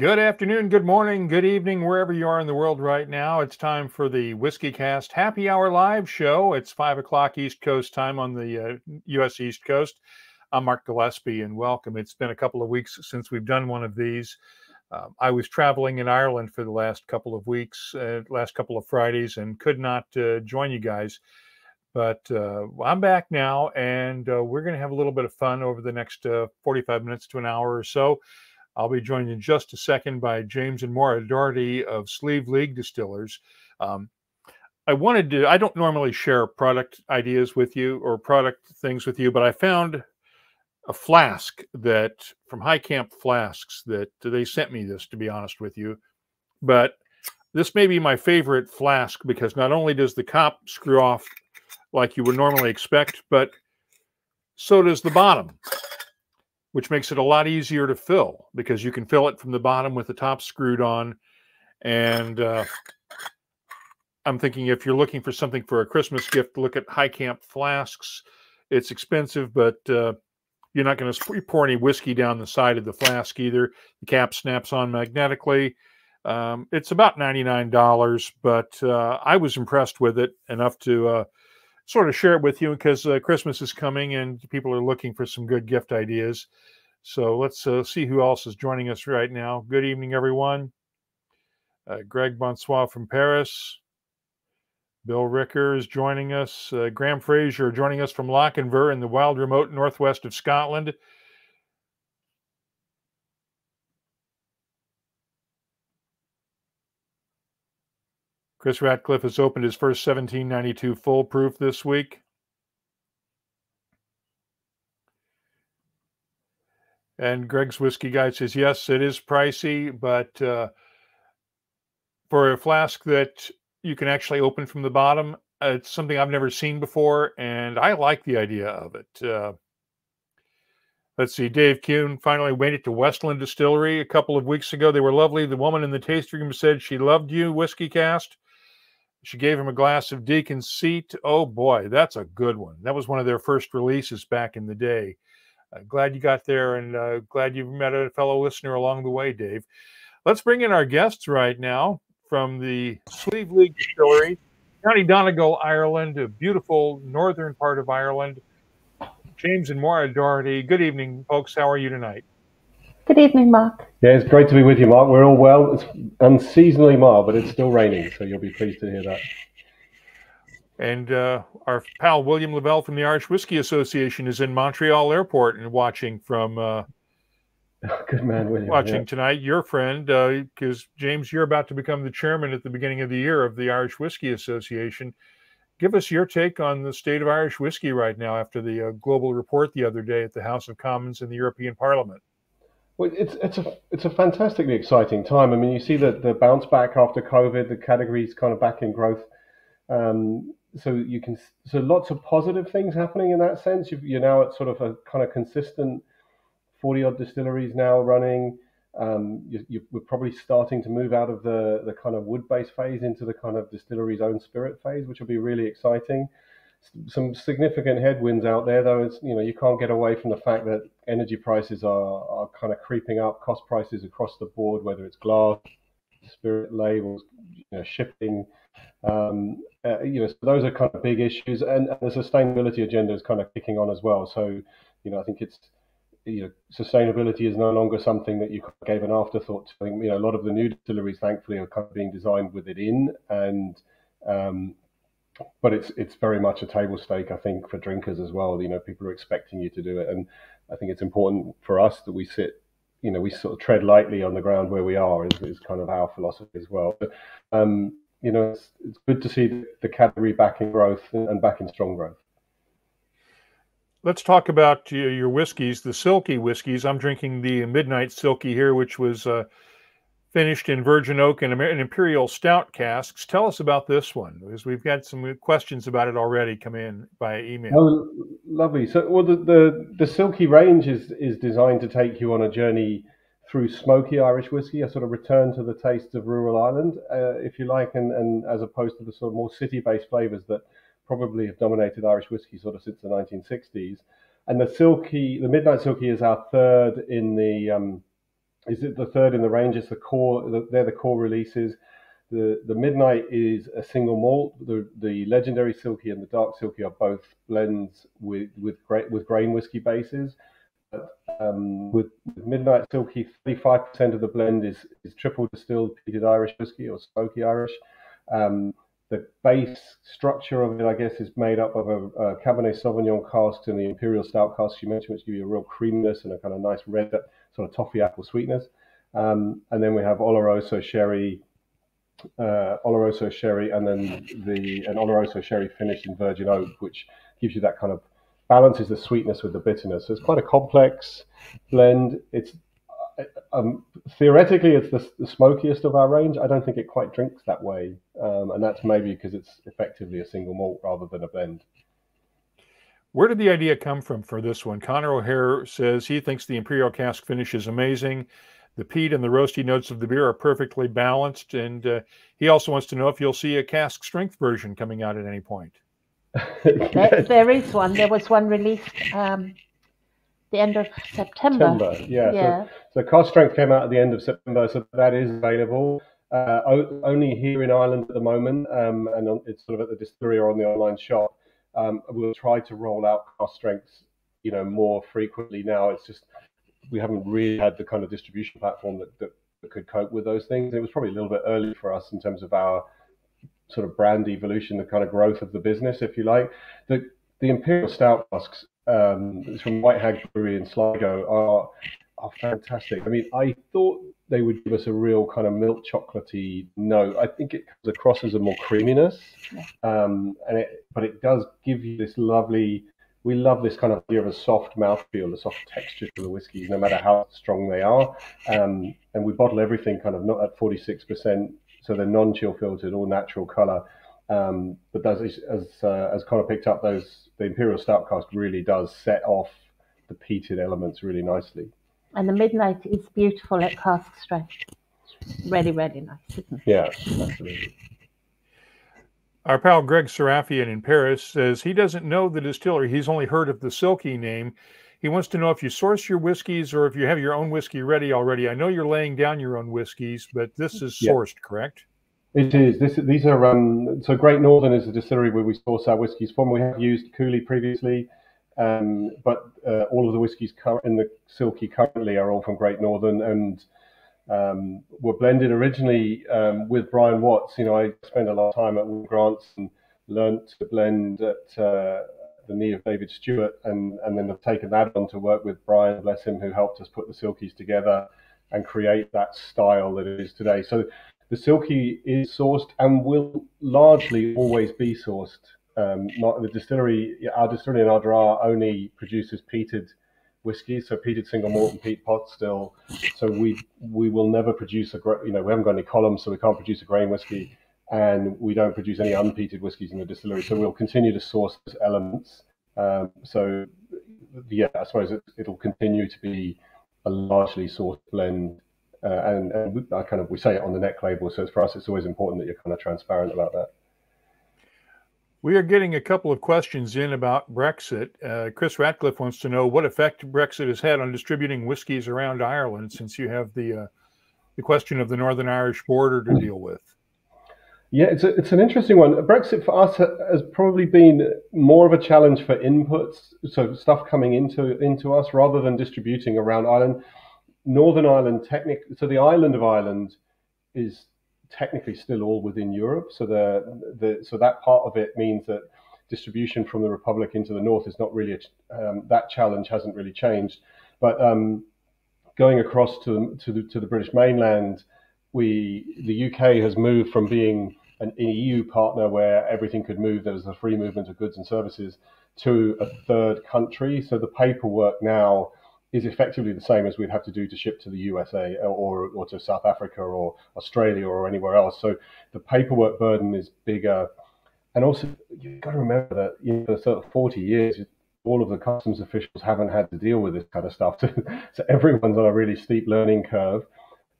Good afternoon, good morning, good evening, wherever you are in the world right now. It's time for the WhiskyCast Happy Hour live show. It's five o'clock East Coast time on the uh, U.S. East Coast. I'm Mark Gillespie, and welcome. It's been a couple of weeks since we've done one of these. Uh, I was traveling in Ireland for the last couple of weeks, uh, last couple of Fridays, and could not uh, join you guys. But uh, I'm back now, and uh, we're going to have a little bit of fun over the next 45 minutes to an hour or so. I'll be joined in just a second by James and Moira Doherty of Sliabh Liag Distillers. Um, I wanted to, I don't normally share product ideas with you or product things with you, but I found a flask that from High Camp Flasks that they sent me this, to be honest with you. But this may be my favorite flask because not only does the top screw off like you would normally expect, but so does the bottom which makes it a lot easier to fill because you can fill it from the bottom with the top screwed on. And uh, I'm thinking if you're looking for something for a Christmas gift, look at High Camp flasks. It's expensive, but uh, you're not going to pour any whiskey down the side of the flask either. The cap snaps on magnetically. Um, it's about $99, but uh, I was impressed with it enough to uh, sort of share it with you because uh, Christmas is coming and people are looking for some good gift ideas. So let's uh, see who else is joining us right now. Good evening, everyone. Uh, Greg Bonsoir from Paris. Bill Ricker is joining us. Uh, Graham Fraser joining us from Lochinver in the wild remote northwest of Scotland. Chris Ratcliffe has opened his first 1792 full proof this week. And Greg's Whiskey Guide says, yes, it is pricey, but uh, for a flask that you can actually open from the bottom, uh, it's something I've never seen before, and I like the idea of it. Uh, let's see, Dave Kuhn finally made it to Westland Distillery a couple of weeks ago. They were lovely. The woman in the tasting room said she loved you, WhiskyCast. She gave him a glass of Deacon's Seat. Oh boy, that's a good one. That was one of their first releases back in the day. Uh, glad you got there and uh, glad you met a fellow listener along the way, Dave. Let's bring in our guests right now from the Sliabh Liag Distillery, County Donegal, Ireland, a beautiful northern part of Ireland. James and Moira Doherty. Good evening, folks. How are you tonight? Good evening, Mark. Yeah, it's great to be with you, Mark. We're all well. It's unseasonably mild, but it's still raining, so you'll be pleased to hear that. And uh, our pal William Lavelle from the Irish Whiskey Association is in Montreal Airport and watching from. Uh, Good man, William. Watching yeah. tonight, your friend, because uh, James, you're about to become the chairman at the beginning of the year of the Irish Whiskey Association. Give us your take on the state of Irish whiskey right now after the uh, global report the other day at the House of Commons in the European Parliament. Well, it's it's a it's a fantastically exciting time. I mean, you see the the bounce back after COVID, the categories kind of back in growth. Um, so you can so lots of positive things happening in that sense. you are now at sort of a kind of consistent forty odd distilleries now running. Um, you, you, we're probably starting to move out of the the kind of wood based phase into the kind of distillery's own spirit phase, which will be really exciting some significant headwinds out there, though. It's you know you can't get away from the fact that energy prices are, are kind of creeping up, cost prices across the board, whether it's glass, spirit labels, you know, shipping. Um, uh, you know, so those are kind of big issues, and, and, the sustainability agenda is kind of kicking on as well. So, you know, I think it's you know, sustainability is no longer something that you gave an afterthought to. I think, you know, a lot of the new distilleries, thankfully, are kind of being designed with it in, and um, but it's it's very much a table stake, I think, for drinkers as well. You know, people are expecting you to do it, and I think it's important for us that we sit, you know, we sort of tread lightly on the ground where we are. Is, is kind of our philosophy as well. But, um, you know, it's, it's good to see the, category back in growth and back in strong growth. Let's talk about your, your whiskeys, the silky whiskeys. I'm drinking the Midnight Silky here, which was. Uh, finished in virgin oak and imperial stout casks. Tell us about this one because we've got some questions about it already come in by email. Oh, lovely. So, well, the, the, the silky range is is designed to take you on a journey through smoky Irish whiskey, a sort of return to the tastes of rural Ireland, uh, if you like, and, and as opposed to the sort of more city-based flavors that probably have dominated Irish whiskey sort of since the 1960s. And the silky, the midnight silky, is our third in the um, is it the third in the range? It's the core. They're the core releases. The the Midnight is a single malt. The the Legendary Silky and the Dark Silky are both blends with with great with grain whiskey bases. Um, with, with, Midnight Silky, 35% of the blend is is triple distilled peated Irish whiskey or smoky Irish. Um, the base structure of it, I guess, is made up of a, a Cabernet Sauvignon cask and the Imperial Stout cask you mentioned, which give you a real creaminess and a kind of nice red sort of toffee apple sweetness. Um, and then we have Oloroso sherry, uh, Oloroso sherry, and then the an Oloroso sherry finished in virgin oak, which gives you that kind of balances the sweetness with the bitterness. So it's quite a complex blend. It's uh, um, theoretically it's the, the, smokiest of our range. I don't think it quite drinks that way, um, and that's maybe because it's effectively a single malt rather than a blend. Where did the idea come from for this one? Connor O'Hare says he thinks the Imperial cask finish is amazing. The peat and the roasty notes of the beer are perfectly balanced. And uh, he also wants to know if you'll see a cask strength version coming out at any point. there, there is one. There was one released um, the end of September. September yeah. yeah. So, so cask strength came out at the end of September, so that is available. Uh, only here in Ireland at the moment, um, and it's sort of at the distillery or on the online shop. Um, we'll try to roll out cask strengths, you know, more frequently now. It's just we haven't really had the kind of distribution platform that, that, could cope with those things. It was probably a little bit early for us in terms of our sort of brand evolution, the kind of growth of the business, if you like. The the Imperial Stout casks um, from White Hag Brewery in Sligo are are fantastic. I mean, I thought they would give us a real kind of milk chocolatey note. I think it comes across as a more creaminess, um, and it, but it does give you this lovely. We love this kind of idea of a soft mouthfeel, a soft texture to the whiskies, no matter how strong they are. Um, and we bottle everything kind of not at 46%, so they're non-chill filtered, all natural color. Um, but as as uh, as Connor picked up, those the Imperial Stout cask really does set off the peated elements really nicely. And the midnight is beautiful at cask strength. Really, really nice. Yeah, absolutely. Our pal Greg Serafian in Paris says he doesn't know the distillery. He's only heard of the Silky name. He wants to know if you source your whiskeys or if you have your own whiskey ready already. I know you're laying down your own whiskeys, but this is sourced, yeah. correct? It is. This, these are um, so Great Northern is the distillery where we source our whiskies from. We have used Cooley previously. Um, but uh, all of the whiskies in the Silky currently are all from Great Northern and um, were blended originally um, with Brian Watts. You know, I spent a lot of time at Will Grants and learned to blend at uh, the knee of David Stewart, and, and then have taken that on to work with Brian, bless him, who helped us put the Silkies together and create that style that it is today. So the Silky is sourced and will largely always be sourced um, not, the distillery, our distillery in Ardara only produces peated whiskey, so peated single malt and peat pot still. So we we will never produce a you know we haven't got any columns, so we can't produce a grain whiskey, and we don't produce any unpeated whiskies in the distillery. So we'll continue to source those elements. Um, so yeah, I suppose it, it'll continue to be a largely sourced blend. Uh, and, and I kind of we say it on the neck label, so for us it's always important that you're kind of transparent about that. We are getting a couple of questions in about Brexit. Uh, Chris Ratcliffe wants to know what effect Brexit has had on distributing whiskies around Ireland, since you have the uh, the question of the Northern Irish border to deal with. Yeah, it's a, it's an interesting one. Brexit for us has probably been more of a challenge for inputs, so stuff coming into into us rather than distributing around Ireland. Northern Ireland, technic, so the island of Ireland is technically still all within Europe. So the, the so that part of it means that distribution from the Republic into the north is not really a, um, that challenge hasn't really changed. But um, going across to to the, to the British mainland, we the UK has moved from being an EU partner where everything could move, there was a free movement of goods and services, to a third country. So the paperwork now is effectively the same as we'd have to do to ship to the USA or, or to South Africa or Australia or anywhere else. So the paperwork burden is bigger. And also, you've got to remember that you know, for sort of 40 years, all of the customs officials haven't had to deal with this kind of stuff. so everyone's on a really steep learning curve.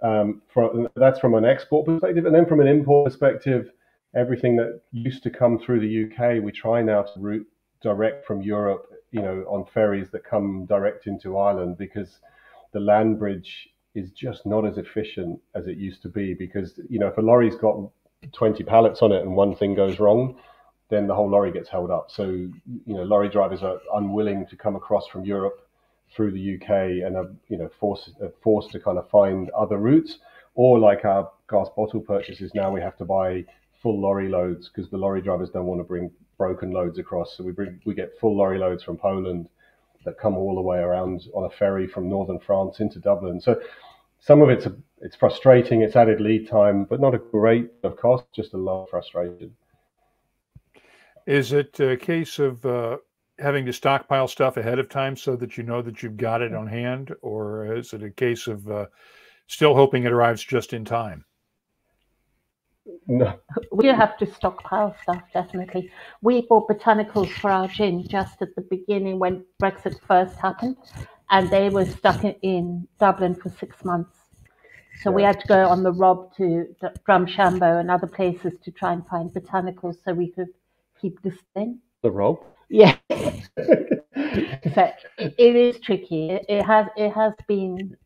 Um, from, that's from an export perspective. And then from an import perspective, everything that used to come through the UK, we try now to route direct from Europe you know, on ferries that come direct into Ireland because the land bridge is just not as efficient as it used to be because you know if a lorry's got 20 pallets on it and one thing goes wrong then the whole lorry gets held up. So you know lorry drivers are unwilling to come across from Europe through the UK and are you know forced uh, forced to kind of find other routes. Or like our gas bottle purchases now we have to buy full lorry loads because the lorry drivers don't want to bring broken loads across so we bring we get full lorry loads from Poland that come all the way around on a ferry from northern France into Dublin. So some of it's a, it's frustrating, it's added lead time, but not a great of cost, just a lot of frustration. Is it a case of uh, having to stockpile stuff ahead of time so that you know that you've got it on hand, or is it a case of uh, still hoping it arrives just in time? No. We have to stockpile stuff, definitely. We bought botanicals for our gin just at the beginning when Brexit first happened, and they were stuck in Dublin for six months. So we had to go on the Rob to Drumshanbo and other places to try and find botanicals so we could keep this thing. The Rob? Yeah. so it is tricky. It has it has been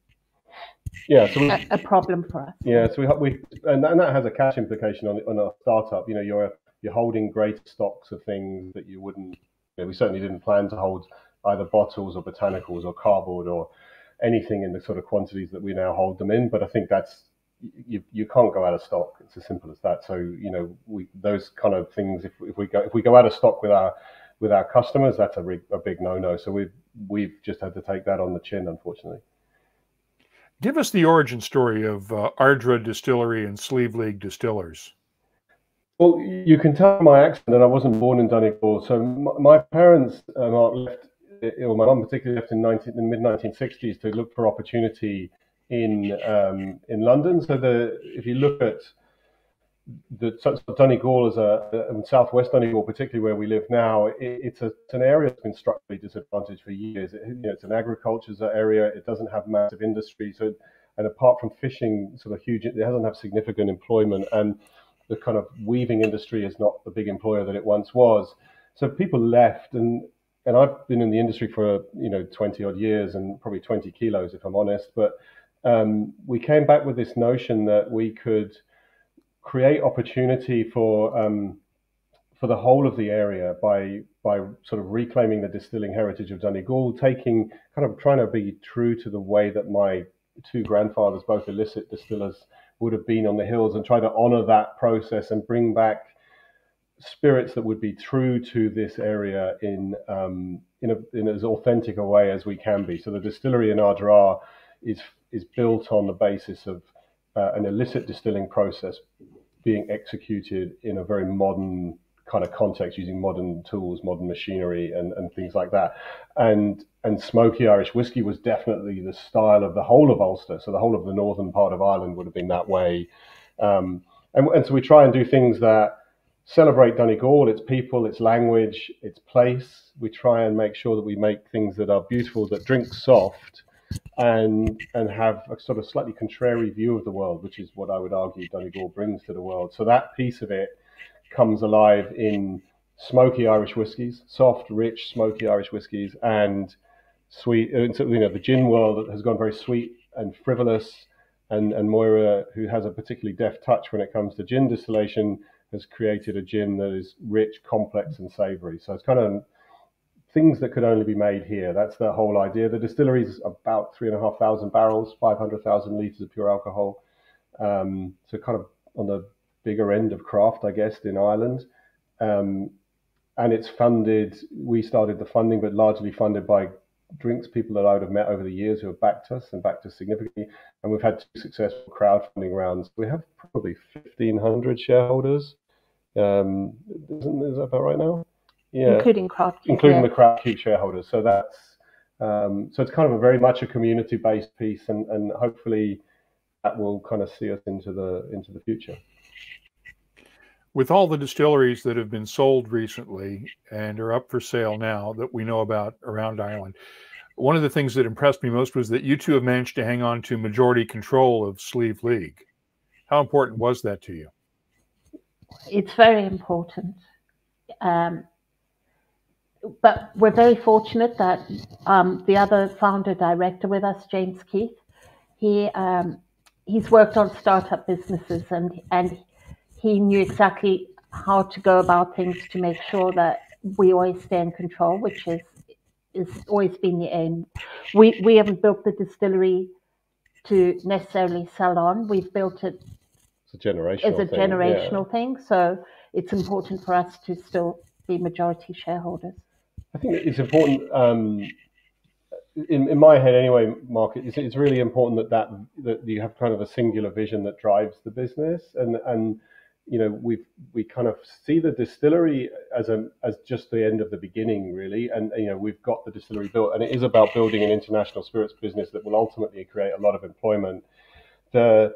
yeah, so we, a, a, problem for us. Yeah, so we, we and, and that has a cash implication on on a startup. You know, you're you're holding great stocks of things that you wouldn't. You know, we certainly didn't plan to hold either bottles or botanicals or cardboard or anything in the sort of quantities that we now hold them in. But I think that's you, you can't go out of stock. It's as simple as that. So you know, we those kind of things. If, if we go if we go out of stock with our with our customers, that's a, re, a big no no. So we've we've just had to take that on the chin, unfortunately. Give us the origin story of uh, Ardara Distillery and Sliabh Liag Distillers. Well, you can tell my accent that I wasn't born in Donegal. So my parents uh, left, or my mum particularly left in, 19, in the mid 1960s to look for opportunity in um, in London. So the if you look at the Donegal is a in southwest Donegal, particularly where we live now, it, it's, a, it's an area that's been structurally disadvantaged for years. It, you know, it's an agriculture area. It doesn't have massive industry. So, and apart from fishing, sort of huge, it doesn't have significant employment. And the kind of weaving industry is not the big employer that it once was. So people left, and and I've been in the industry for you know 20 odd years and probably 20 kilos if I'm honest. But um, we came back with this notion that we could create opportunity for um, for the whole of the area by by sort of reclaiming the distilling heritage of Donegal, taking kind of trying to be true to the way that my two grandfathers, both illicit distillers, would have been on the hills, and try to honour that process and bring back spirits that would be true to this area in um, in, a, in as authentic a way as we can be. So the distillery in Ardara is is built on the basis of uh, an illicit distilling process being executed in a very modern kind of context using modern tools, modern machinery, and, and things like that. And and smoky Irish whiskey was definitely the style of the whole of Ulster. So the whole of the northern part of Ireland would have been that way. Um, and, and so we try and do things that celebrate Donegal, its people, its language, its place. We try and make sure that we make things that are beautiful, that drink soft, and and have a sort of slightly contrary view of the world, which is what I would argue Donegal brings to the world. So that piece of it comes alive in smoky Irish whiskies, soft, rich, smoky Irish whiskies, and sweet. Uh, you know, the gin world that has gone very sweet and frivolous. And, and Moira, who has a particularly deft touch when it comes to gin distillation, has created a gin that is rich, complex, and savory. So it's kind of things that could only be made here. That's the whole idea. The distillery is about three and a half thousand barrels, 500,000 liters of pure alcohol. Um, so kind of on the bigger end of craft, I guess, in Ireland. Um, and it's funded, we started the funding, but largely funded by drinks people that I would have met over the years who have backed us and backed us significantly. And we've had two successful crowdfunding rounds. We have probably 1,500 shareholders. Um, is that about right now? Yeah, including crowd, including yeah. the Crowdcube shareholders. So that's um, so it's kind of a very much a community based piece, and, and hopefully that will kind of see us into the into the future. With all the distilleries that have been sold recently and are up for sale now that we know about around Ireland, one of the things that impressed me most was that you two have managed to hang on to majority control of Sliabh Liag. How important was that to you? It's very important. Um, but we're very fortunate that um, the other founder director with us, James Keith, he um, he's worked on startup businesses and and he knew exactly how to go about things to make sure that we always stay in control, which is is always been the aim. We we haven't built the distillery to necessarily sell on. We've built it it's a generational as a thing, generational yeah. thing. So it's important for us to still be majority shareholders. I think it's important. Um, in, in my head, anyway, Mark, it's, it's really important that, that that you have kind of a singular vision that drives the business, and and you know we we kind of see the distillery as a as just the end of the beginning, really, and you know we've got the distillery built, and it is about building an international spirits business that will ultimately create a lot of employment. The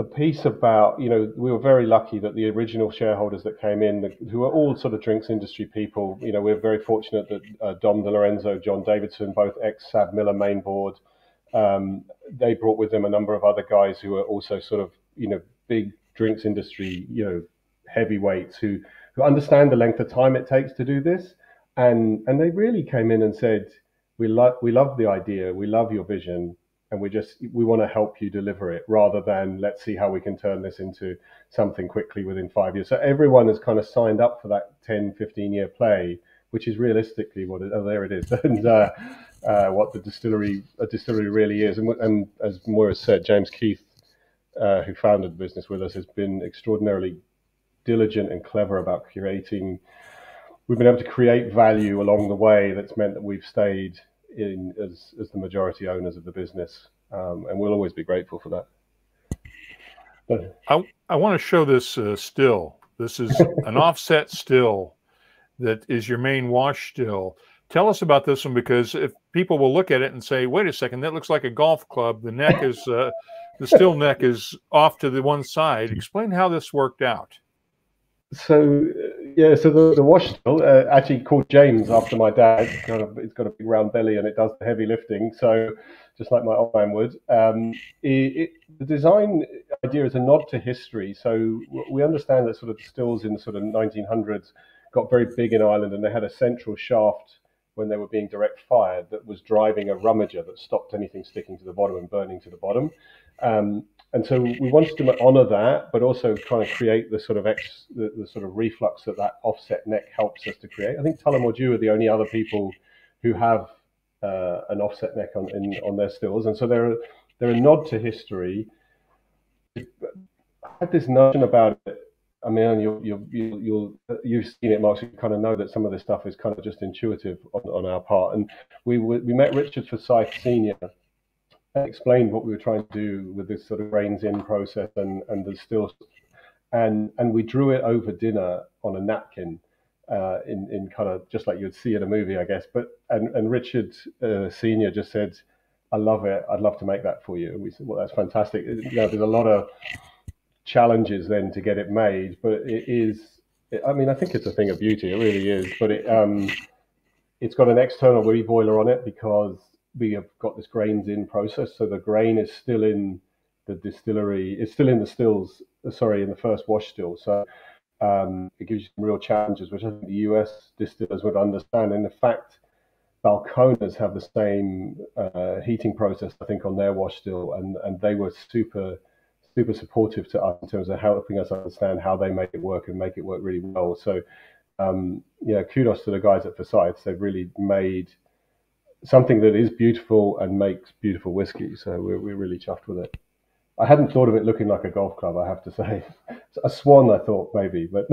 the piece about you know we were very lucky that the original shareholders that came in who are all sort of drinks industry people you know we're very fortunate that uh, dom delorenzo john davidson both ex SABMiller main board um, they brought with them a number of other guys who are also sort of you know big drinks industry you know heavyweights who who understand the length of time it takes to do this. And and they really came in and said we love we love the idea. We love your vision and we just we want to help you deliver it rather than let's see how we can turn this into something quickly within five years. So everyone has kind of signed up for that 10 15 year play which is realistically what it, oh there it is. And uh, uh, what the distillery a distillery really is. And, and as Moira said James Keith uh, who founded the business with us has been extraordinarily diligent and clever about creating we've been able to create value along the way that's meant that we've stayed in as, as the majority owners of the business, um, and we'll always be grateful for that. But, I, I want to show this uh, still. This is an offset still that is your main wash still. Tell us about this one because if people will look at it and say, "Wait a second, that looks like a golf club. The neck is uh, the still neck is off to the one side." Explain how this worked out. So yeah, so the, the wash still uh, actually called James after my dad. It's got, a, it's got a big round belly and it does the heavy lifting. So just like my old man would. Um, it, it, the design idea is a nod to history. So we understand that sort of stills in the sort of 1900s got very big in Ireland and they had a central shaft when they were being direct fired that was driving a rummager that stopped anything sticking to the bottom and burning to the bottom. Um, and so we wanted to honour that, but also kind to create the sort of ex, the, the, sort of reflux that that offset neck helps us to create. I think Tullamore Dew are the only other people who have uh, an offset neck on in, on their stills, and so they're they're a nod to history. I had this notion about it. I mean, you you you'll you've seen it, Mark. So you kind of know that some of this stuff is kind of just intuitive on, on our part. And we we met Richard Forsyth Senior explained what we were trying to do with this sort of grains in process and and the still and and we drew it over dinner on a napkin. Uh, in in kind of just like you'd see in a movie, I guess. But and and Richard uh, Senior just said, "I love it. I'd love to make that for you." And we said, "Well, that's fantastic." You know, there's a lot of challenges then to get it made, but it is. I mean, I think it's a thing of beauty. It really is. But it um, it's got an external reboiler on it because we have got this grains in process. So the grain is still in the distillery, it's still in the stills, sorry, in the first wash still. So um, it gives you some real challenges, which I think the US distillers would understand. And in fact, Balcones have the same uh, heating process, I think, on their wash still, and, and they were super, super supportive to us in terms of helping us understand how they make it work and make it work really well. So, um, yeah, kudos to the guys at Forsyth. They've really made something that is beautiful and makes beautiful whiskey. So we're, we're really chuffed with it. I hadn't thought of it looking like a golf club, I have to say. a swan, I thought maybe, but.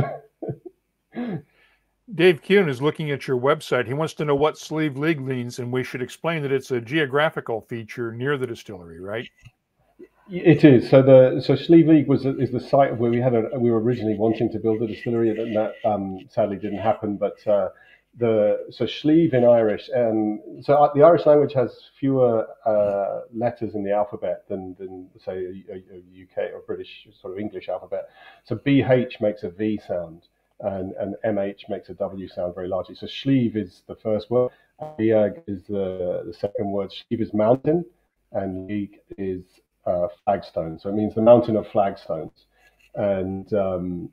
Dave Kuhn is looking at your website. He wants to know what Slieve League means, and we should explain that it's a geographical feature near the distillery, right? It is. So the so Slieve League was is the site of where we had a we were originally wanting to build a distillery, and that um, sadly didn't happen. But uh, the so Slieve in Irish, and so uh, the Irish language has fewer uh, letters in the alphabet than, than say a, a, UK or British sort of English alphabet. So BH makes a V sound, and, and MH makes a W sound very largely. So Slieve is the first word, Liag is the, the second word. Slieve is mountain, and League is uh, flagstone. So it means the mountain of flagstones, and um,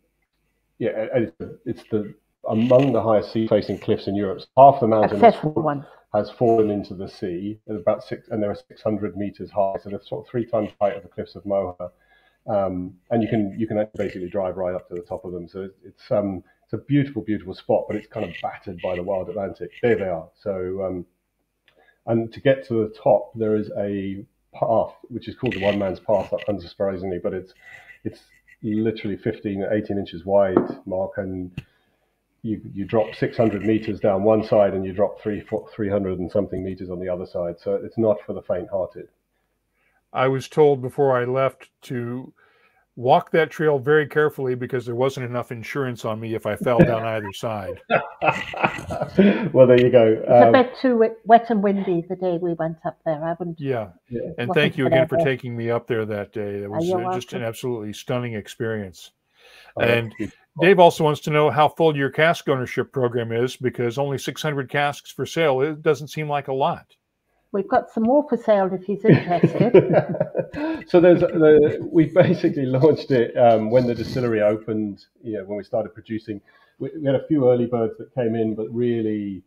yeah, it's it's the among the highest sea-facing cliffs in Europe. Half the mountain has, ones. has fallen into the sea, at about six, and they're 600 meters high, so they're sort of three times height of the cliffs of Moher. Um, and you can you can basically drive right up to the top of them. So it's um, it's a beautiful, beautiful spot, but it's kind of battered by the wild Atlantic. There they are. So um, and to get to the top, there is a path which is called the One Man's Path, unsurprisingly, but it's it's literally 15, 18 inches wide, Mark, and you you drop 600 meters down one side and you drop three 300 and something meters on the other side. So it's not for the faint-hearted. I was told before I left to walk that trail very carefully because there wasn't enough insurance on me if I fell down either side. well, there you go. It's um, a bit too wet and windy the day we went up there. I wouldn't. Yeah. yeah. And thank you again for taking me up there that day. It was uh, just an absolutely stunning experience. Oh, and Dave also wants to know how full your cask ownership program is because only 600 casks for sale. It doesn't seem like a lot. We've got some more for sale if he's interested. so there's the, we basically launched it um, when the distillery opened. You know, when we started producing, we, we, had a few early birds that came in, but really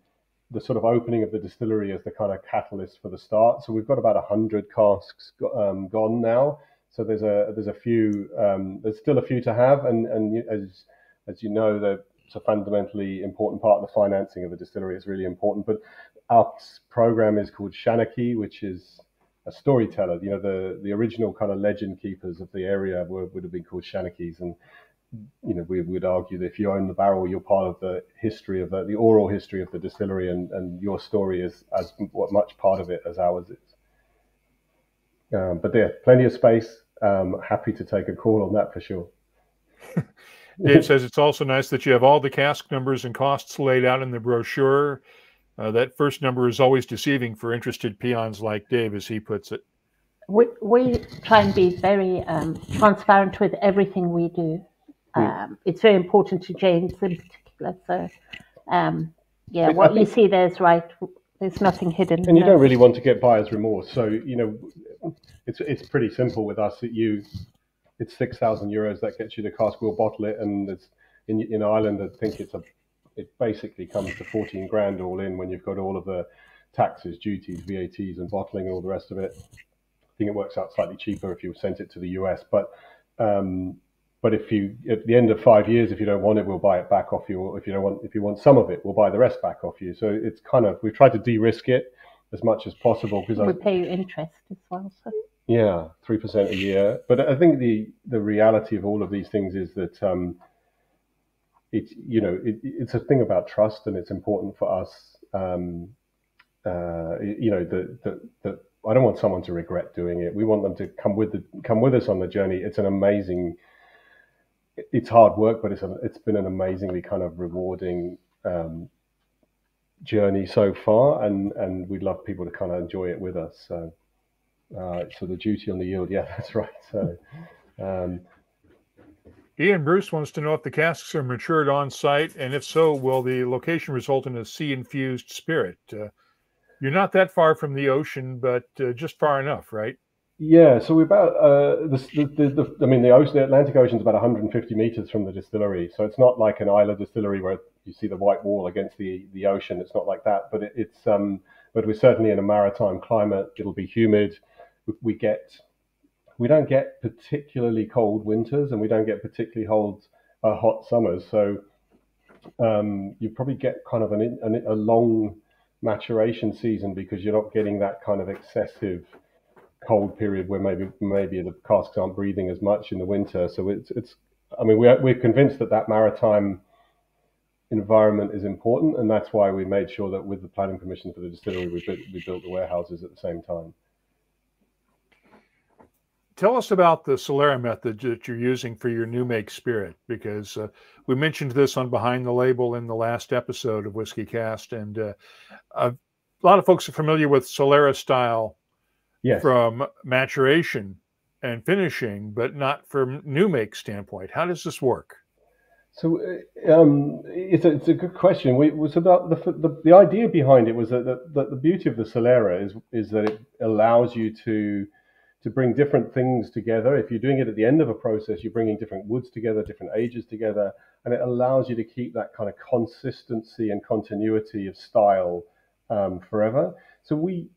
the sort of opening of the distillery is the kind of catalyst for the start. So we've got about hundred casks um, gone now. So there's a there's a few um, there's still a few to have, and and as as you know, the it's a fundamentally important part of the financing of a distillery. It's really important. But our program is called Shanachie, which is a storyteller. You know, the, the original kind of legend keepers of the area were, would have been called Shanachies. And, you know, we would argue that if you own the barrel, you're part of the history of the, the oral history of the distillery, and, and your story is as much part of it as ours is. Um, but there, plenty of space. Um, happy to take a call on that for sure. Dave says it's also nice that you have all the cask numbers and costs laid out in the brochure. Uh, that first number is always deceiving for interested peons like Dave, as he puts it. We, we try and be very um, transparent with everything we do. Hmm. Um, it's very important to James in particular. So, um, yeah, what you see there is right. There's nothing hidden. And you don't really want to get buyer's remorse. So, you know, it's it's pretty simple with us. That you it's six thousand euros that gets you the cask. We'll bottle it, and it's in in Ireland. I think it's a it basically comes to fourteen grand all in when you've got all of the taxes, duties, VATs, and bottling and all the rest of it. I think it works out slightly cheaper if you sent it to the US, but um, but if you at the end of five years, if you don't want it, we'll buy it back off you. Or if you don't want if you want some of it, we'll buy the rest back off you. So it's kind of we've tried to de-risk it as much as possible because we I, pay you interest as well. So. Yeah, three percent a year. But I think the the reality of all of these things is that um, it's you know it, it's a thing about trust, and it's important for us. Um, uh, you know that that I don't want someone to regret doing it. We want them to come with the come with us on the journey. It's an amazing. It's hard work, but it's a, it's been an amazingly kind of rewarding um, journey so far, and and we'd love people to kind of enjoy it with us. So. Uh, so the duty on the yield, yeah, that's right. So, um, Ian Bruce wants to know if the casks are matured on site, and if so, will the location result in a sea infused spirit? Uh, you're not that far from the ocean, but uh, just far enough, right? Yeah, so we're about uh, the, the, the, I mean the ocean, the Atlantic Ocean is about 150 meters from the distillery, so it's not like an Islay distillery where you see the white wall against the, the ocean. It's not like that, but it, it's um, but we're certainly in a maritime climate. It'll be humid we get we don't get particularly cold winters and we don't get particularly cold uh, hot summers. So um, you probably get kind of an, an, a long maturation season because you're not getting that kind of excessive cold period where maybe maybe the casks aren't breathing as much in the winter. So it's it's I mean we're we're convinced that that maritime environment is important, and that's why we made sure that with the planning permission for the distillery, we built, we built the warehouses at the same time. Tell us about the Solera method that you're using for your new make spirit, because uh, we mentioned this on Behind the Label in the last episode of WhiskyCast, and uh, a lot of folks are familiar with Solera style yes. from maturation and finishing, but not from new make standpoint. How does this work? So uh, um, it's, a, it's a good question. We, was about the, the, the idea behind it was that the, the, the beauty of the Solera is is that it allows you to to bring different things together. If you're doing it at the end of a process, you're bringing different woods together, different ages together, and it allows you to keep that kind of consistency and continuity of style um, forever. So we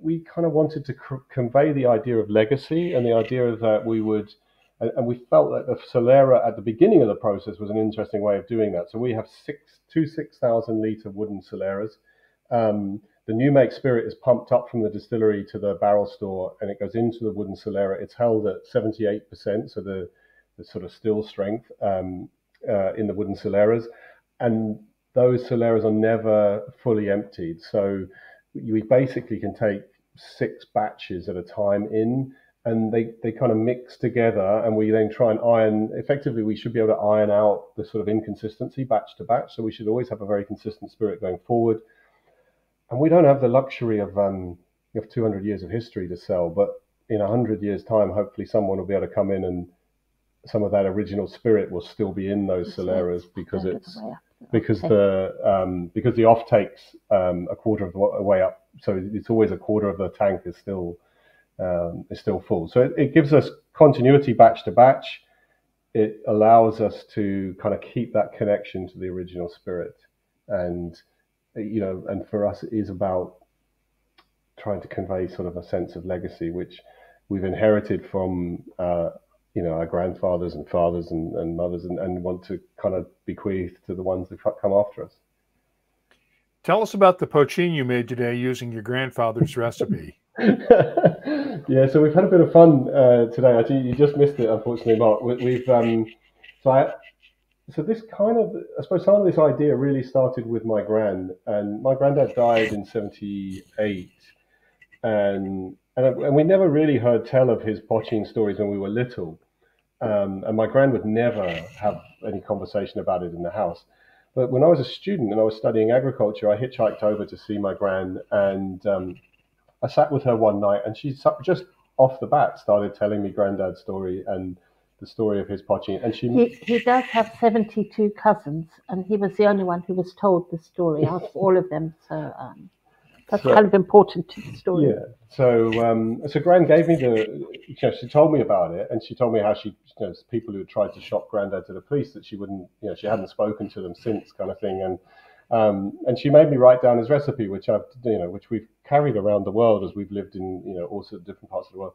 we kind of wanted to cr- convey the idea of legacy and the idea that we would, and, and, we felt that the Solera at the beginning of the process was an interesting way of doing that. So we have two six thousand liter wooden Soleras. Um, the new make spirit is pumped up from the distillery to the barrel store and it goes into the wooden Solera. It's held at 78%, so the, the sort of still strength um, uh, in the wooden Soleras. And those Soleras are never fully emptied. So we basically can take six batches at a time in and they, they kind of mix together and we then try and iron effectively we should be able to iron out the sort of inconsistency batch to batch. So we should always have a very consistent spirit going forward. And we don't have the luxury of um, of 200 years of history to sell, but in 100 years' time, hopefully someone will be able to come in and some of that original spirit will still be in those Soleras because it's because the um, because the off takes um, a quarter of the way up, so it's always a quarter of the tank is still um, is still full. So it, it, gives us continuity batch to batch. It allows us to kind of keep that connection to the original spirit and you know, and for us, it is about trying to convey sort of a sense of legacy, which we've inherited from, uh, you know, our grandfathers and fathers and, and mothers, and, and want to kind of bequeath to the ones that come after us. Tell us about the poitín you made today using your grandfather's recipe. yeah, so we've had a bit of fun uh, today. Actually, you just missed it, unfortunately, Mark. We, have um, so I, so this kind of, I suppose, some of this idea really started with my grand, and my granddad died in '78, and and, and we never really heard tell of his botching stories when we were little, um, and my grand would never have any conversation about it in the house. But when I was a student and I was studying agriculture, I hitchhiked over to see my grand, and um, I sat with her one night, and she just off the bat started telling me granddad's story and the story of his poitín. And she he, he does have 72 cousins, and he was the only one who was told the story out of all of them. So um, that's so, kind of important to the story. Yeah. So um, so Gran gave me the, you know, she told me about it, and she told me how she, you know, people who had tried to shop Grandad to the police that she wouldn't, you know, she hadn't spoken to them since, kind of thing, and. Um, and she made me write down his recipe, which I've, you know, which we've carried around the world as we've lived in, you know, all sorts of different parts of the world.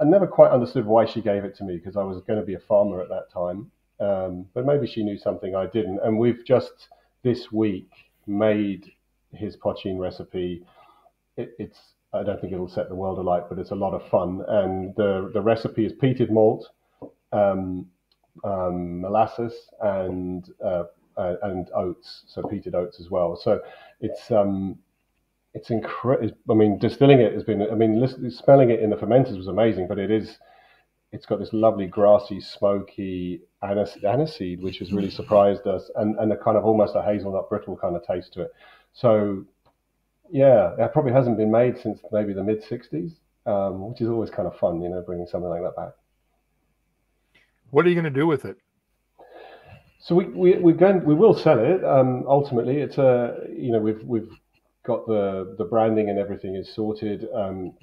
I never quite understood why she gave it to me because I was going to be a farmer at that time. Um, but maybe she knew something I didn't. And we've just this week made his poitín recipe. It, it's I don't think it'll set the world alight, but it's a lot of fun. And the the recipe is peated malt, um, um, molasses, and uh, uh, and oats, so peated oats as well. So it's um, it's incredible. I mean, distilling it has been. I mean, listening, smelling it in the fermenters was amazing, but it is. It's got this lovely grassy, smoky anise, aniseed, which has really surprised us, and and a kind of almost a hazelnut brittle kind of taste to it. So, yeah, that probably hasn't been made since maybe the mid '60s, um, which is always kind of fun, you know, bringing something like that back. What are you going to do with it? So we, we we're going we will sell it. Um, ultimately, it's a you know we've we've got the the branding and everything is sorted. Um,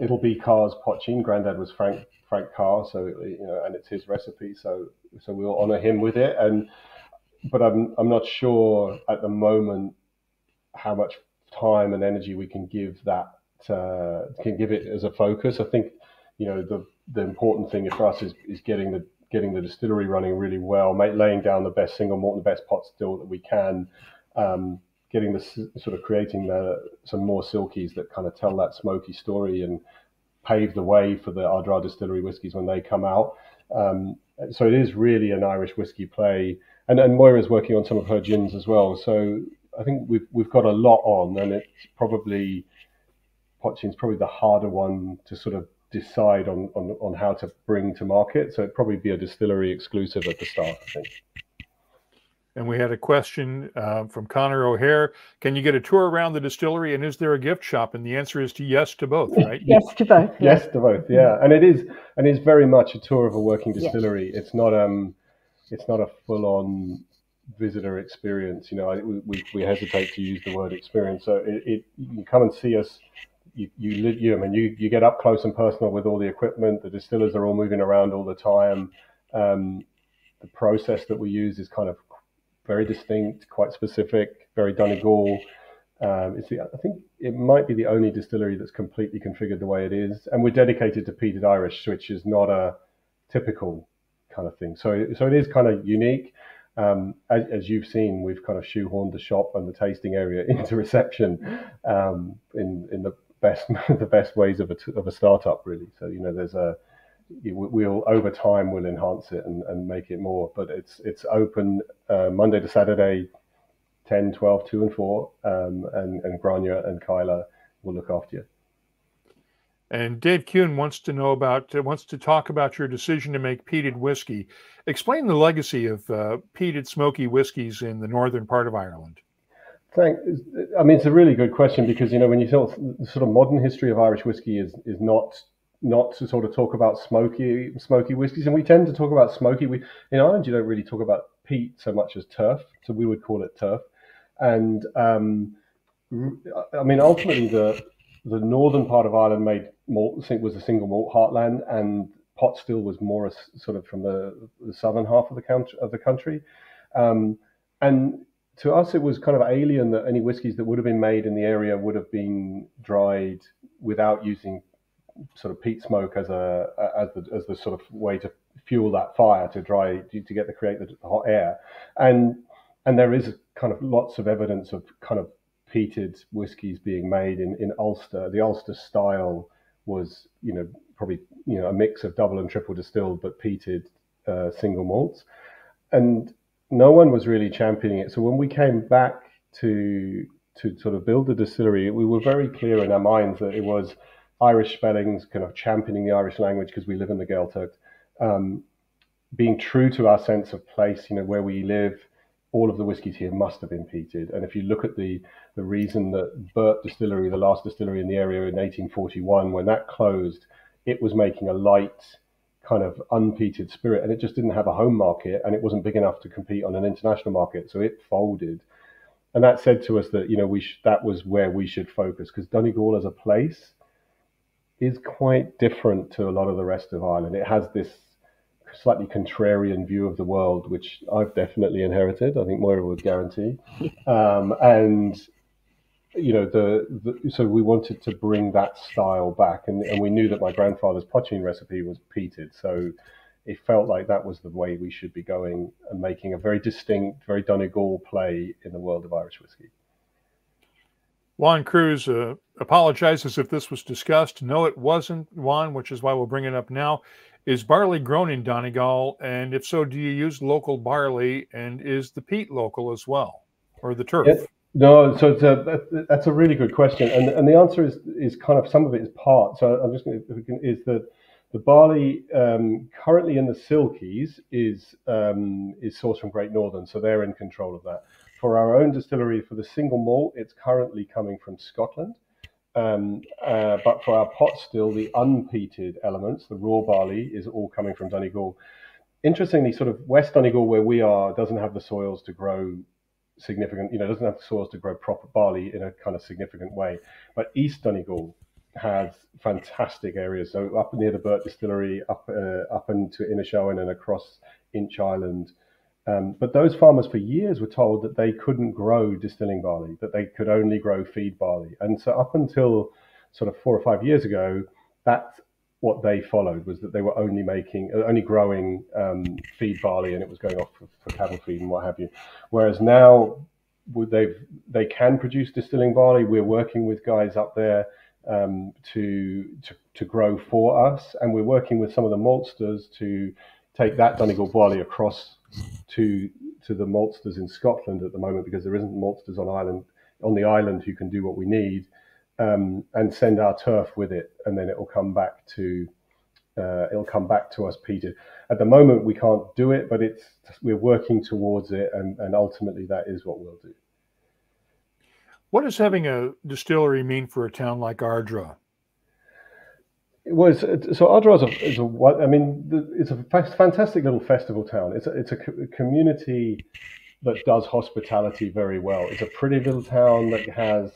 it'll be Carr's poitín. Granddad was Frank Frank Carr, so you know, and it's his recipe. So so we'll honour him with it. And but I'm I'm not sure at the moment how much time and energy we can give that uh, can give it as a focus. I think you know the the important thing for us is is getting the getting the distillery running really well, make, laying down the best single malt and the best pot still that we can. Um, getting this sort of creating the, some more silkies that kind of tell that smoky story and pave the way for the Ardara distillery whiskies when they come out. Um, so it is really an Irish whiskey play, and and Moira's working on some of her gins as well. So I think we've we've got a lot on, and it's probably poitín's probably the harder one to sort of decide on, on on how to bring to market. So it'd probably be a distillery exclusive at the start, I think. And we had a question uh, from Connor O'Hare. Can you get a tour around the distillery and is there a gift shop? And the answer is to yes to both, right? yes to both. Yes, yes to both. Yeah. And it is and it's very much a tour of a working distillery. Yes. It's not um it's not a full on visitor experience. You know, I, we, we hesitate to use the word experience. So it, it, you can come and see us you, you, you, I mean, you, you get up close and personal with all the equipment. The distillers are all moving around all the time. Um, the process that we use is kind of very distinct, quite specific, very Donegal. Um, it's the, I think it might be the only distillery that's completely configured the way it is, and we're dedicated to peated Irish, which is not a typical kind of thing. So, so it is kind of unique. Um, as, as, you've seen, we've kind of shoehorned the shop and the tasting area into reception um, in in the best the best ways of a of a startup, really. So you know, there's a we'll over time we'll enhance it and, and make it more, but it's it's open uh, Monday to Saturday, 10, 12, 2 and 4, um, and, and Grania and Kyla will look after you. And Dave Kuhn wants to know about, uh, wants to talk about your decision to make peated whiskey. Explain the legacy of uh, peated smoky whiskeys in the northern part of Ireland. Thank. I mean, it's a really good question because you know when you sort of, sort of modern history of Irish whiskey is is not not to sort of talk about smoky smoky whiskies, and we tend to talk about smoky. We in Ireland you don't really talk about peat so much as turf, so we would call it turf. And um, I mean, ultimately the the northern part of Ireland made malt was a single malt heartland, and pot still was more a, sort of from the, the, southern half of the country. Of the country. Um, and to us, it was kind of alien that any whiskies that would have been made in the area would have been dried without using sort of peat smoke as a as the as the sort of way to fuel that fire to dry to, to get the create the, the hot air. And and there is kind of lots of evidence of kind of peated whiskies being made in, in Ulster. The Ulster style was, you know, probably you know a mix of double and triple distilled but peated uh, single malts, and no one was really championing it. So when we came back to to sort of build the distillery, we were very clear in our minds that it was Irish spellings, kind of championing the Irish language because we live in the Gaeltacht, um, being true to our sense of place, you know, where we live, all of the whiskies here must have been peated. And if you look at the the reason that Burt Distillery, the last distillery in the area in 1841, when that closed, it was making a light kind of unpeated spirit, and it just didn't have a home market, and it wasn't big enough to compete on an international market, so it folded. And that said to us that you know we sh- that was where we should focus because Donegal as a place is quite different to a lot of the rest of Ireland. It has this slightly contrarian view of the world, which I've definitely inherited. I think Moira would guarantee. Um, and you know, the, the, so we wanted to bring that style back, and, and we knew that my grandfather's poitín recipe was peated, so it felt like that was the way we should be going and making a very distinct, very Donegal play in the world of Irish whiskey. Juan Cruz uh, apologizes if this was discussed. No, it wasn't, Juan, which is why we'll bring it up now. Is barley grown in Donegal? And if so, do you use local barley? And is the peat local as well, or the turf? No, so a, that's a really good question, and and the answer is is kind of some of it is part. So I'm just going to is that the barley um, currently in the Silkies is um, is sourced from Great Northern, so they're in control of that. For our own distillery, for the single malt, it's currently coming from Scotland. Um, uh, but for our pot still, the unpeated elements, the raw barley, is all coming from Donegal. Interestingly, sort of West Donegal, where we are, doesn't have the soils to grow significant, you know, doesn't have the soils to grow proper barley in a kind of significant way. But East Donegal has fantastic areas. So up near the Burt Distillery, up uh, up into Inishowen and across Inch Island, um, but those farmers for years were told that they couldn't grow distilling barley, that they could only grow feed barley. And so up until sort of four or five years ago, that's what they followed was that they were only making, uh, only growing um, feed barley, and it was going off for, for, cattle feed and what have you. Whereas now they they can produce distilling barley. We're working with guys up there um, to, to to grow for us, and we're working with some of the maltsters to take that Donegal barley across to to the maltsters in Scotland at the moment because there isn't maltsters on island on the island who can do what we need, um, and send our turf with it, and then it will come back to uh, it'll come back to us, Peter. At the moment, we can't do it, but it's we're working towards it, and, and ultimately that is what we'll do. What does having a distillery mean for a town like Ardara? It was so Ardara is a, is a I mean it's a fantastic little festival town. It's a, it's a community that does hospitality very well. It's a pretty little town that has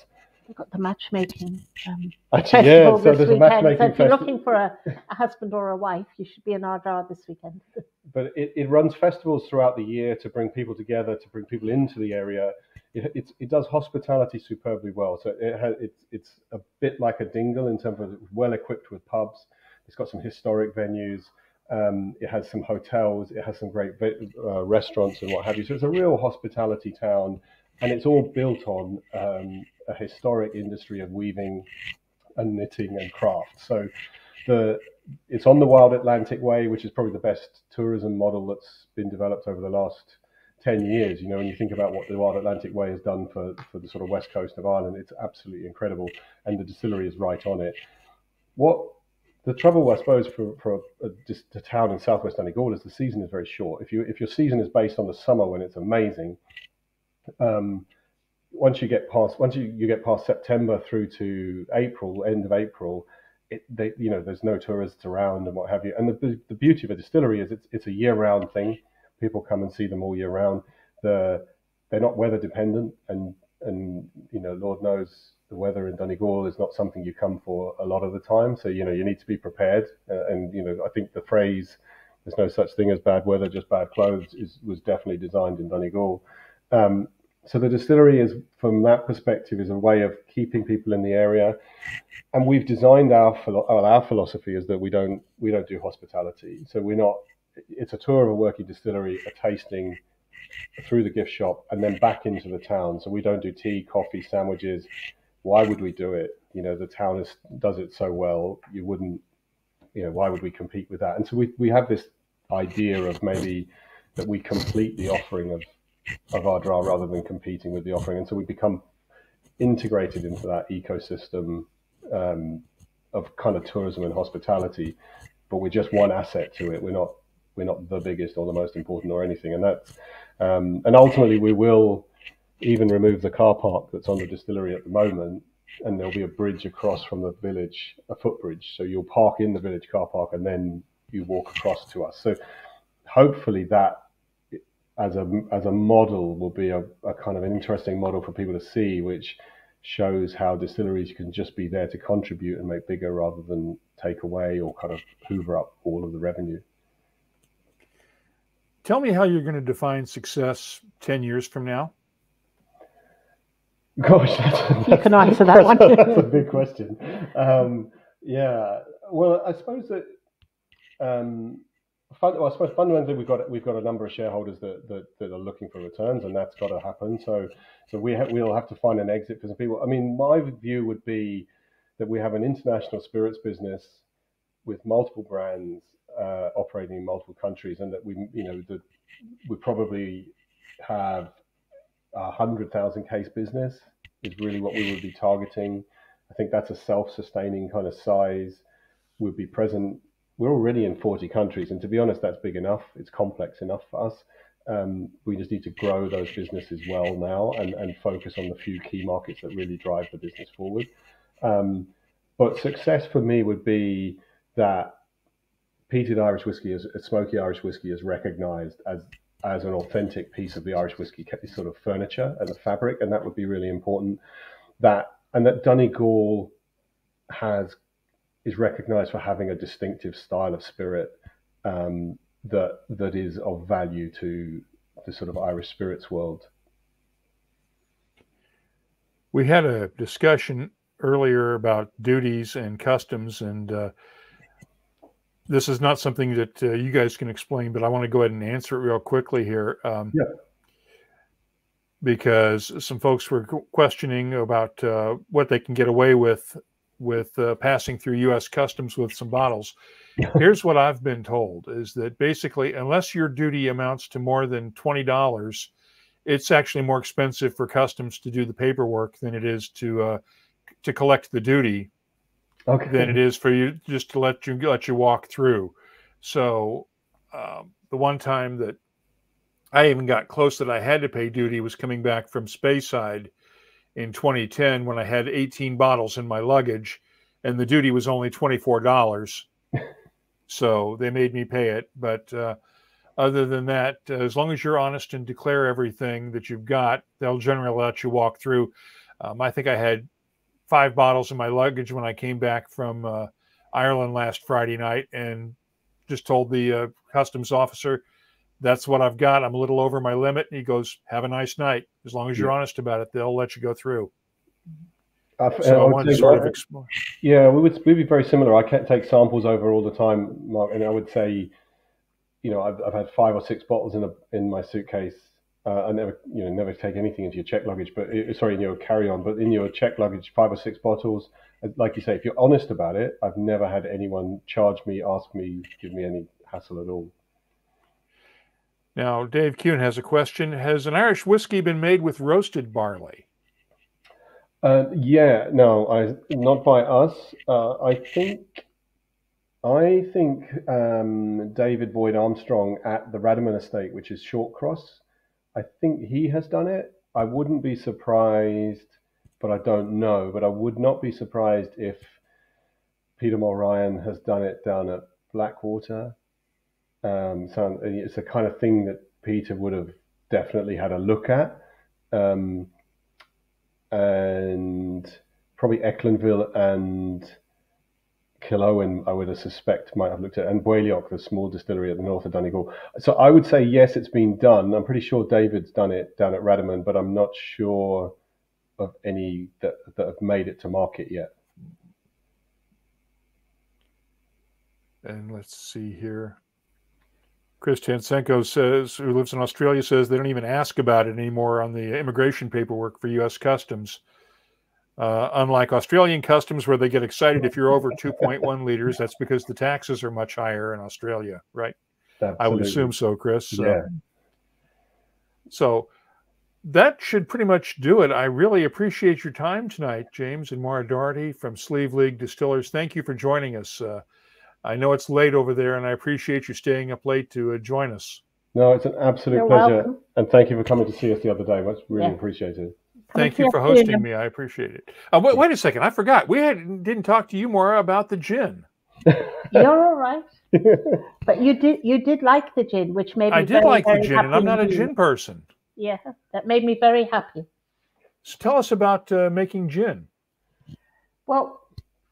We've got the matchmaking um, Actually, yeah, festival so this there's a weekend. matchmaking so if you're festival. looking for a, a husband or a wife, you should be in Ardara this weekend. but it, it runs festivals throughout the year to bring people together, to bring people into the area. It, it's, it does hospitality superbly well. So it has, it's, it's a bit like a Dingle in terms of it's well equipped with pubs. It's got some historic venues. Um, it has some hotels. It has some great uh, restaurants and what have you. So it's a real hospitality town, and it's all built on um, a historic industry of weaving and knitting and craft. So the it's on the Wild Atlantic Way, which is probably the best tourism model that's been developed over the last 10 years. You know, when you think about what the Wild Atlantic Way has done for, for the sort of west coast of Ireland, it's absolutely incredible. And the distillery is right on it. What the trouble, I suppose, for, for a, a, town in southwest Donegal is the season is very short. If you if your season is based on the summer when it's amazing, um, once you get past once you, you get past September through to April, end of April, it, they, you know, there's no tourists around and what have you. And the, the beauty of a distillery is it's, it's a year-round thing. People come and see them all year round. The, they're not weather dependent, and and you know, Lord knows the weather in Donegal is not something you come for a lot of the time. So you know, you need to be prepared. Uh, and you know, I think the phrase "there's no such thing as bad weather, just bad clothes" is was definitely designed in Donegal. Um, so the distillery is, from that perspective, is a way of keeping people in the area and we've designed our well, our philosophy is that we don't we don't do hospitality. So we're not. It's a tour of a working distillery, a tasting through the gift shop, and then back into the town. So we don't do tea, coffee, sandwiches. Why would we do it? You know, the town is, does it so well. You wouldn't. You know, why would we compete with that? And so we we have this idea of maybe that we complete the offering of of our draw rather than competing with the offering, and so we become integrated into that ecosystem um, of kind of tourism and hospitality, but we're just one asset to it. We're not we're not the biggest or the most important or anything, and that's um, and ultimately we will even remove the car park that's on the distillery at the moment, and there'll be a bridge across from the village, a footbridge. So you'll park in the village car park and then you walk across to us. So hopefully that as a as a model will be a, a kind of an interesting model for people to see, which shows how distilleries can just be there to contribute and make bigger rather than take away or kind of hoover up all of the revenue. Tell me how you're going to define success 10 years from now. Gosh, that's, that's, You can answer that that's, one. That's a big question. Um, yeah, well, I suppose that um, fun, well, I suppose fundamentally we've got we've got a number of shareholders that, that, that are looking for returns, and that's got to happen. So so we ha- we'll have to find an exit for some people. I mean, my view would be that we have an international spirits business with multiple brands uh, operating in multiple countries, and that we you know that we probably have a hundred thousand case business is really what we would be targeting. I think that's a self-sustaining kind of size. We'd be present we're already in 40 countries, and to be honest, that's big enough. It's complex enough for us. Um, we just need to grow those businesses well now and, and focus on the few key markets that really drive the business forward. Um, but success for me would be that peated Irish whiskey, is, smoky Irish whiskey, is recognised as as an authentic piece of the Irish whiskey sort of furniture and the fabric, and that would be really important. That and that Donegal has is recognized for having a distinctive style of spirit um, that that is of value to the sort of Irish spirits world. We had a discussion earlier about duties and customs, and uh, this is not something that uh, you guys can explain, but I want to go ahead and answer it real quickly here. Um, yeah. Because some folks were questioning about uh, what they can get away with with uh, passing through U.S. customs with some bottles. Here's what I've been told: is that basically, unless your duty amounts to more than twenty dollars, it's actually more expensive for customs to do the paperwork than it is to uh, to collect the duty okay. than it is for you just to let you let you walk through. So um, the one time that I even got close that I had to pay duty was coming back from Speyside in 2010 when I had 18 bottles in my luggage and the duty was only $24. so they made me pay it. But uh, other than that, uh, as long as you're honest and declare everything that you've got, they'll generally let you walk through. Um, I think I had five bottles in my luggage when I came back from uh, Ireland last Friday night, and just told the uh, customs officer, "That's what I've got. I'm a little over my limit." And he goes, "Have a nice night. As long as you're yeah. honest about it, they'll let you go through." I, so I, I want to sort of explore. Yeah, we would we'd be very similar. I can't take samples over all the time, Mark, and I would say, you know, I've, I've had five or six bottles in a in my suitcase. Uh, I never, you know, never take anything into your check luggage, but uh, sorry, in your carry on. But in your check luggage, five or six bottles. Like you say, if you're honest about it, I've never had anyone charge me, ask me, give me any hassle at all. Now, Dave Kuhn has a question: Has an Irish whiskey been made with roasted barley? Uh, yeah, no, I not by us. Uh, I think, I think um, David Boyd Armstrong at the Rademon Estate, which is Shortcross, I think he has done it. I wouldn't be surprised, but I don't know. But I would not be surprised if Peter Ryan has done it down at Blackwater. Um, so it's a kind of thing that Peter would have definitely had a look at. Um, and probably Echlinville and Killowen, I would suspect, might have looked at, and Bailliach, the small distillery at the north of Donegal. So I would say yes, it's been done. I'm pretty sure David's done it down at Rademon, but I'm not sure of any that, that have made it to market yet. And let's see here. Chris Tansenko says, who lives in Australia, says they don't even ask about it anymore on the immigration paperwork for U.S. Customs. Uh, unlike Australian customs, where they get excited if you're over 2.1 liters, that's because the taxes are much higher in Australia, right? Absolutely. I would assume so, Chris. So, yeah. So that should pretty much do it. I really appreciate your time tonight, James and Moira Doherty from Sliabh Liag Distillers. Thank you for joining us. Uh, I know it's late over there, and I appreciate you staying up late to uh, join us. No, it's an absolute You're pleasure, welcome. and thank you for coming to see us the other day. Much really yeah. appreciated. Thank you for hosting me. I appreciate it. Uh, wait, wait, a second. I forgot. We had, didn't talk to you more about the gin. You're all right. but you did you did like the gin, which made me. I did very, like very the gin, and I'm not a gin person. Yeah, that made me very happy. So tell us about uh, making gin. Well,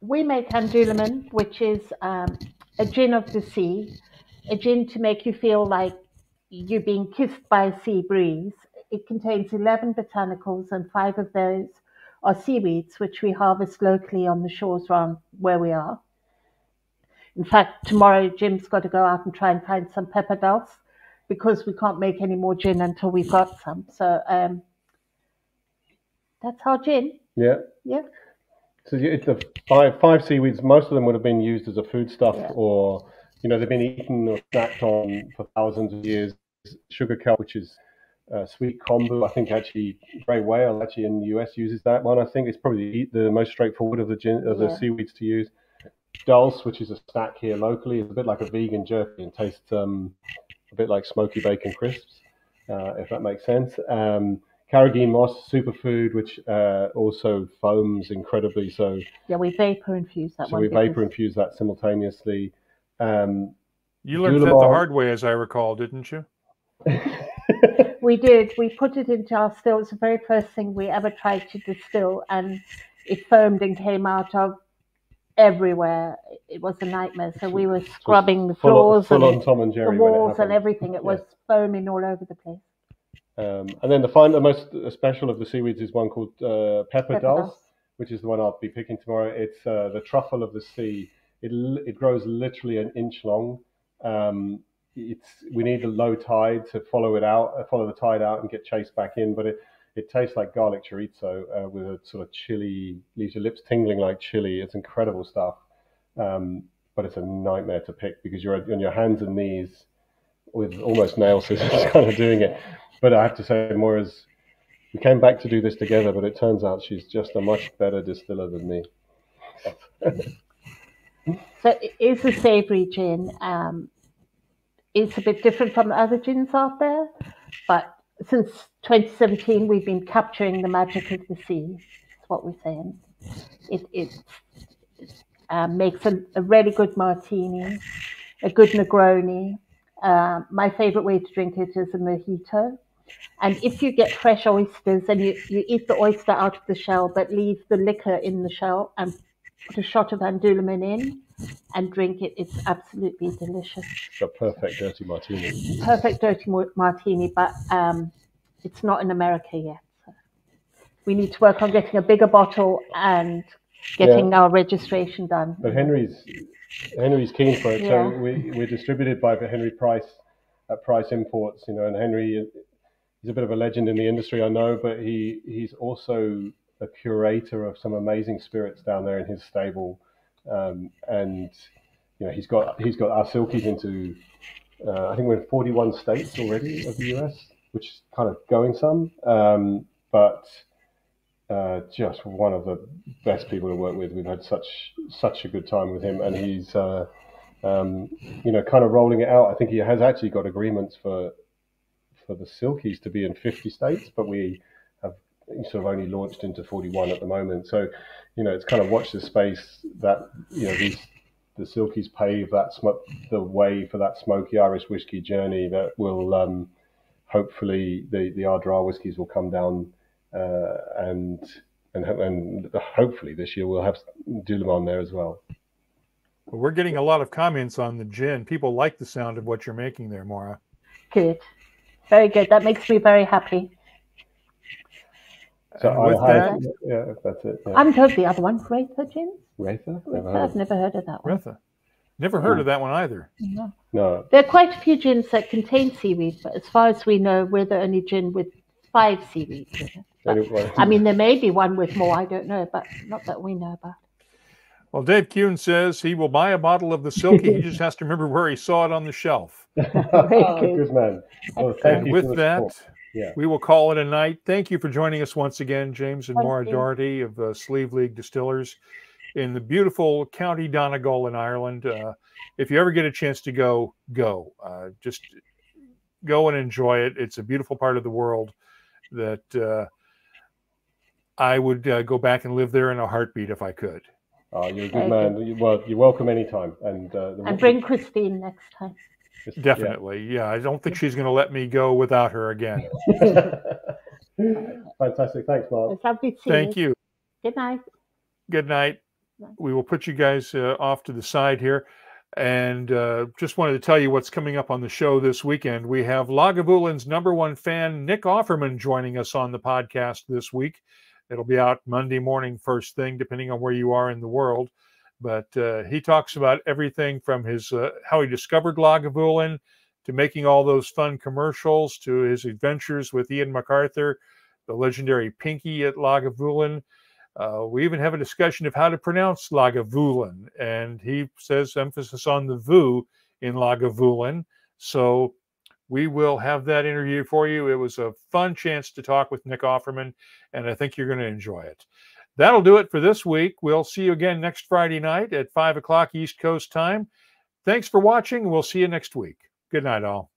we make An Dúlamán, which is um, a gin of the sea, a gin to make you feel like you're being kissed by a sea breeze. It contains 11 botanicals, and five of those are seaweeds, which we harvest locally on the shores around where we are. In fact, tomorrow Jim's got to go out and try and find some pepper because we can't make any more gin until we've got some. So um, that's our gin. Yeah. Yeah. So it's the five five seaweeds. Most of them would have been used as a foodstuff, yeah. or you know, they've been eaten or snacked on for thousands of years. Sugar kelp, which is uh, sweet kombu. I think actually Gray Whale actually in the US uses that one. I think it's probably the, the most straightforward of the gin, of the yeah. seaweeds to use. Dulse, which is a snack here locally, is a bit like a vegan jerky and tastes um, a bit like smoky bacon crisps, uh, if that makes sense. Um, Carrageen moss superfood, which uh, also foams incredibly. So yeah, we vapor infuse that. So we vapor infuse that simultaneously. Um, you learned that the hard way, as I recall, didn't you? we did. We put it into our still. It was the very first thing we ever tried to distill, and it foamed and came out of everywhere. It was a nightmare. So we were scrubbing the floors full and, Tom and Jerry the walls and everything. It was foaming all over the place. Um, and then the final, the most special of the seaweeds is one called uh, pepper, pepper dulse, which is the one I'll be picking tomorrow. It's uh, the truffle of the sea. It, it grows literally an inch long. Um, it's we need a low tide to follow it out, uh, follow the tide out, and get chased back in. But it it tastes like garlic chorizo uh, with a sort of chili, leaves your lips tingling like chili. It's incredible stuff. Um, but it's a nightmare to pick because you're on your hands and knees with almost nail scissors kind of doing it. But I have to say, Moira's, we came back to do this together, but it turns out she's just a much better distiller than me. so it is a savoury gin. Um, it's a bit different from other gins out there, but since 2017, we've been capturing the magic of the sea. That's what we're saying. It, it um, makes a, a, really good martini, a good Negroni. Uh, my favorite way to drink it is a mojito And if you get fresh oysters and you, you eat the oyster out of the shell, but leave the liquor in the shell and put a shot of An Dúlamán in and drink it, it's absolutely delicious. It's a perfect dirty martini. Perfect dirty martini, but um, it's not in America yet. We need to work on getting a bigger bottle and getting yeah. our registration done. But Henry's Henry's keen for it, yeah. so we, we're distributed by Henry Preiss at Preiss Imports, you know, and Henry he's a bit of a legend in the industry, I know, but he he's also a curator of some amazing spirits down there in his stable, um, and you know he's got he's got our silkies into uh, I think we're in 41 states already of the US, which is kind of going some, um, but. Uh, just one of the best people to work with. We've had such such a good time with him, and he's uh, um, you know kind of rolling it out. I think he has actually got agreements for for the Silkies to be in 50 states, but we have sort of only launched into 41 at the moment. So, you know, it's kind of watch the space that, you know, these, the Silkies pave that sm- the way for that smoky Irish whiskey journey that will um, hopefully the, the Ardara whiskies will come down Uh, and, and, and hopefully this year we'll have Dúlamán there as well. Well, we're getting a lot of comments on the gin. People like the sound of what you're making there, Moira. Good. Very good. That makes me very happy. So with that, yeah, that's it. Yeah. I haven't heard the other one, Ratha Gin. Ratha? Never I've never heard of that one. Ratha. Never heard of mm. that one either. No. no. There are quite a few gins that contain seaweed, but as far as we know, we're the only gin with five seaweeds in it. But, I mean, there may be one with more, I don't know, but not that we know about. Well, Dave Kuhn says he will buy a bottle of the Silky. he just has to remember where he saw it on the shelf. Good man. Well, and with that, yeah. we will call it a night. Thank you for joining us once again, James and Moira Doherty of uh, Sliabh Liag Distillers in the beautiful County Donegal in Ireland. Uh, if you ever get a chance to go, go. Uh, just go and enjoy it. It's a beautiful part of the world that uh, I would uh, go back and live there in a heartbeat if I could. Oh, you're a good man. Well, you're welcome anytime. And uh, and bring Christine next time. Definitely, yeah. yeah. I don't think she's going to let me go without her again. Fantastic. Thanks, Mark. Thank you. Good night. Good night. We will put you guys uh, off to the side here. And uh, just wanted to tell you what's coming up on the show this weekend. We have Lagavulin number one fan, Nick Offerman, joining us on the podcast this week. It'll be out Monday morning, first thing, depending on where you are in the world. But uh, he talks about everything from his uh, how he discovered Lagavulin to making all those fun commercials to his adventures with Ian MacArthur, the legendary Pinky at Lagavulin. Uh, we even have a discussion of how to pronounce Lagavulin, and he says emphasis on the VU in Lagavulin. So we will have that interview for you. It was a fun chance to talk with Nick Offerman, and I think you're going to enjoy it. That'll do it for this week. We'll see you again next Friday night at 5 o'clock East Coast time. Thanks for watching. We'll see you next week. Good night, all.